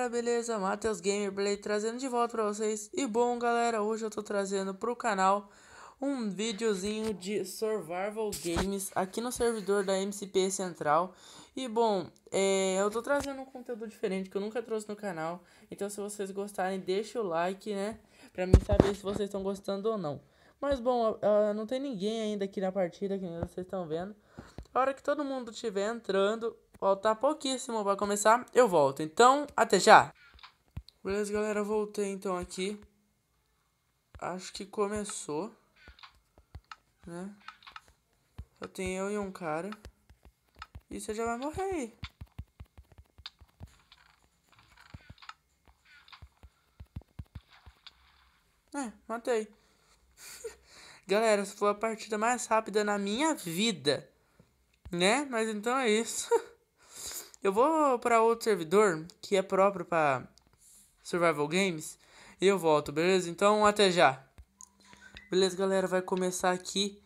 galera, beleza? Matheus Gameplay trazendo de volta pra vocês. E bom galera, hoje eu tô trazendo pro canal um videozinho de Survival Games aqui no servidor da MCP Central. E bom, é, eu tô trazendo um conteúdo diferente que eu nunca trouxe no canal. Então se vocês gostarem, deixa o like, né? Pra mim saber se vocês estão gostando ou não. Mas bom, uh, não tem ninguém ainda aqui na partida, que vocês estão vendo. A hora que todo mundo estiver entrando, Falta pouquíssimo para começar, eu volto. Então, até já! Beleza, galera, voltei então aqui. Acho que começou, né? Só tem eu e um cara. E você já vai morrer aí. É, matei. Galera, essa foi a partida mais rápida na minha vida. Né? Mas então é isso. Eu vou para outro servidor que é próprio para Survival Games e eu volto, beleza? Então até já. Beleza, galera, vai começar aqui.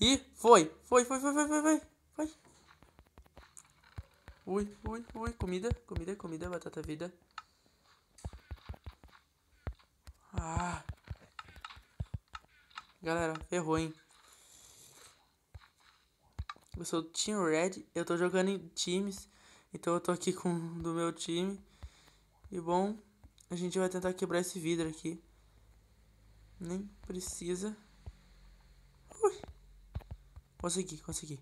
E foi, foi, foi, foi, foi, foi, foi. foi. Ui, ui, ui, comida, comida, comida, batata vida. Ah. Galera, ferrou, hein? Eu sou o Team Red, eu tô jogando em times. Então eu tô aqui com do meu time. E bom, a gente vai tentar quebrar esse vidro aqui. Nem precisa. Ui. Consegui, consegui.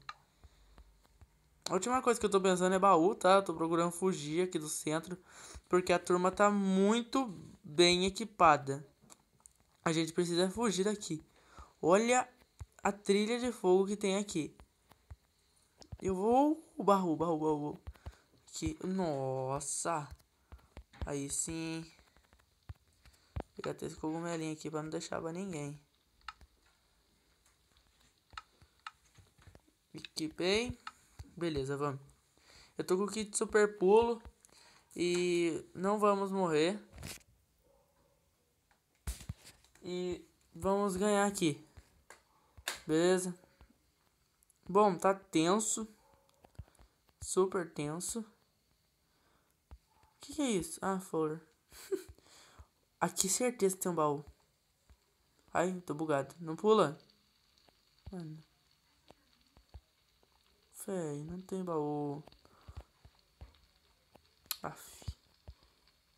A última coisa que eu tô pensando é baú, tá? Eu tô procurando fugir aqui do centro. Porque a turma tá muito bem equipada. A gente precisa fugir daqui. Olha a trilha de fogo que tem aqui. Eu vou... O baú, baú, baú. Que... Nossa! Aí sim. Vou pegar esse cogumelinho aqui pra não deixar pra ninguém. Equipei. Beleza, vamos. Eu tô com o kit super pulo. E não vamos morrer. E vamos ganhar aqui. Beleza? Bom, tá tenso. Super tenso. Que que é isso? Ah, flor. Aqui certeza tem um baú. Ai, tô bugado. Não pula. Mano. Véi, não tem baú. Aff.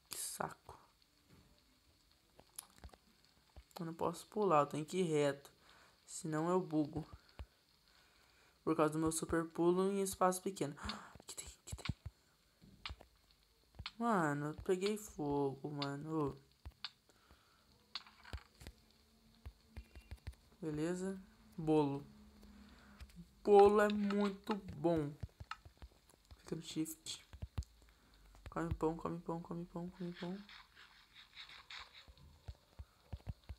Que saco. Eu não posso pular, eu tenho que ir reto. Senão eu bugo. Por causa do meu super pulo em espaço pequeno. Que tem, que tem. Mano, eu peguei fogo, mano. Beleza. Bolo. Bolo é muito bom. Fica no shift. Come pão, come pão, come pão, come pão.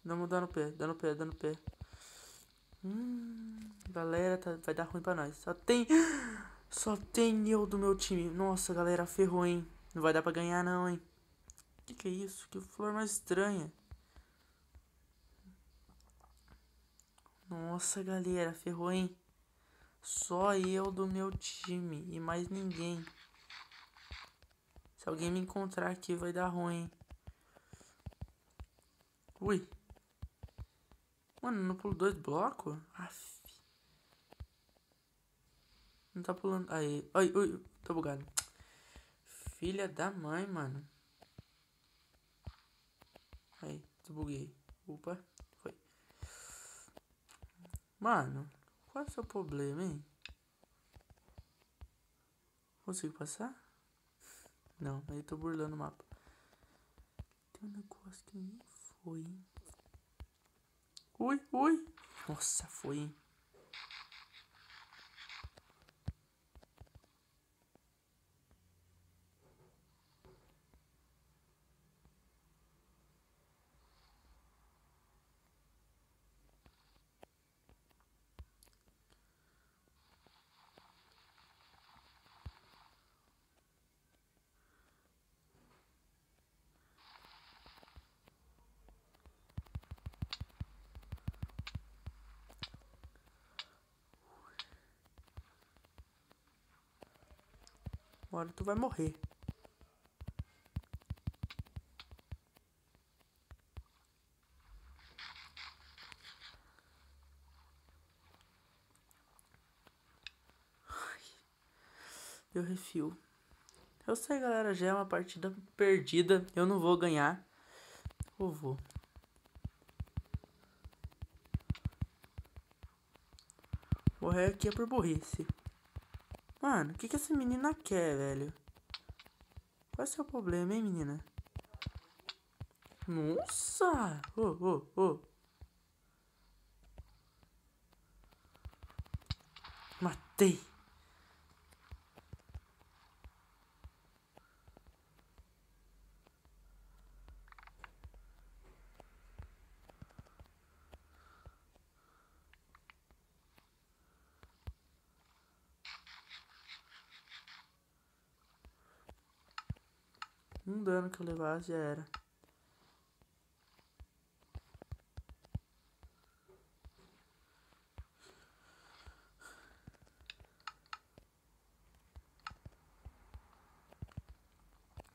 Não, dá no pé, dá no pé, dá no pé. Hum, galera, tá, vai dar ruim pra nós. Só tem. Só tem eu do meu time. Nossa, galera, ferrou, hein? Não vai dar pra ganhar, não, hein? Que que é isso? Que flor mais estranha. Nossa, galera, ferrou, hein? Só eu do meu time e mais ninguém. Se alguém me encontrar aqui, vai dar ruim. Ui. Mano, não pulo dois blocos? Aff. Não tá pulando. Aí. Ai, ui, tô bugado. Filha da mãe, mano. Aí, desbuguei. Opa, foi. Mano, qual é o seu problema, hein? Consigo passar? Não, aí tô burlando o mapa. Tem um negócio que nem foi, hein? Ui, ui. Nossa, foi, hein? Uma hora tu vai morrer. Ai, eu refio. Eu sei, galera, já é uma partida perdida. Eu não vou ganhar. Ou vou. Morrer aqui é por burrice. Mano, o que, que essa menina quer, velho? Qual é o seu problema, hein, menina? Nossa! Oh, oh, oh. Matei. Um dano que eu levasse já era.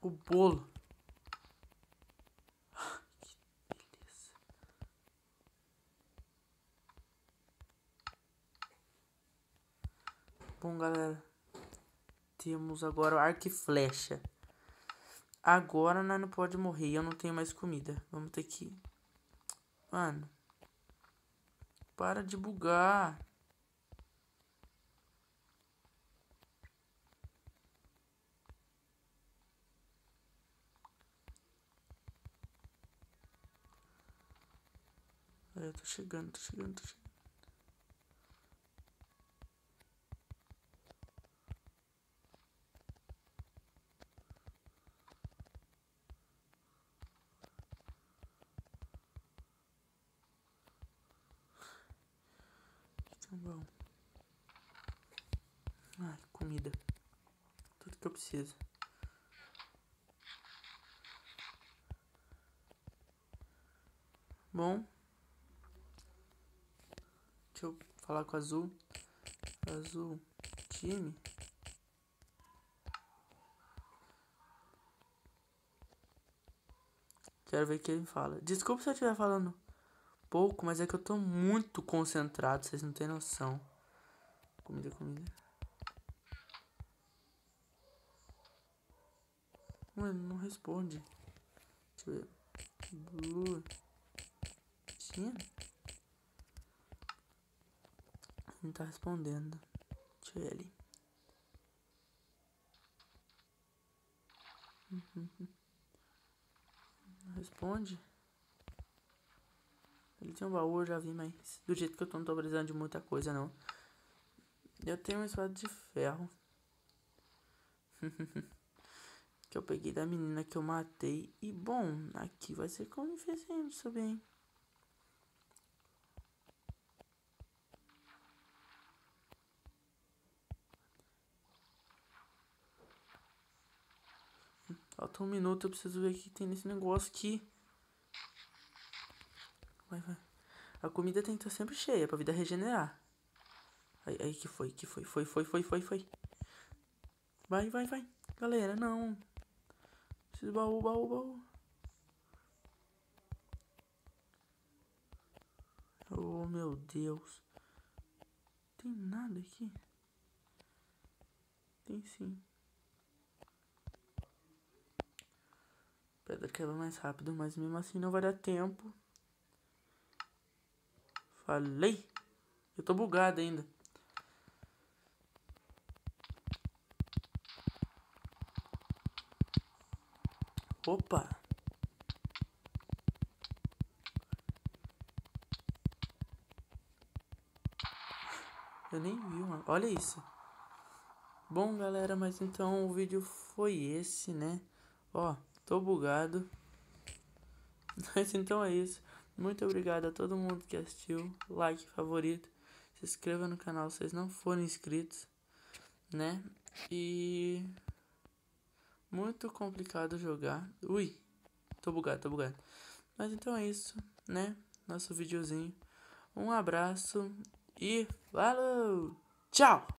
O bolo. Que beleza. Bom, galera. Temos agora arco e flecha. Agora nós não pode morrer. Eu não tenho mais comida. Vamos ter que... Mano. Para de bugar. Eu tô chegando, tô chegando, tô chegando. Tá bom. Ai, comida. Tudo que eu preciso. Bom. Deixa eu falar com o Azul. Azul, time. Quero ver o que ele fala. Desculpa se eu estiver falando pouco, mas é que eu tô muito concentrado, vocês não têm noção. Comida, comida. Mano, não responde. Deixa eu ver. Blue. Tinha? Não tá respondendo. Deixa eu ver ali. Uhum. Não responde? Ele tem um baú, eu já vi, mas do jeito que eu tô, não tô precisando de muita coisa, não. Eu tenho uma espada de ferro. que eu peguei da menina que eu matei. E, bom, aqui vai ser como fizemos também. Falta um minuto, eu preciso ver o que tem nesse negócio aqui. Vai, vai. A comida tem que estar sempre cheia pra vida regenerar. Aí, aí que foi, que foi, foi, foi, foi, foi, foi. Vai, vai, vai. Galera, não. Preciso baú, baú, baú. Oh, meu Deus. Tem nada aqui? Tem sim. Pedra quebra mais rápido, mas mesmo assim não vai dar tempo. Falei. Eu tô bugado ainda. Opa. Eu nem vi, mano. Olha isso. Bom, galera, mas então o vídeo foi esse, né? Ó. Tô bugado. Mas então é isso. Muito obrigado a todo mundo que assistiu. Like, favorito. Se inscreva no canal se vocês não forem inscritos. Né? E. Muito complicado jogar. Ui! Tô bugado, tô bugado. Mas então é isso, né? Nosso videozinho. Um abraço e falou! Tchau!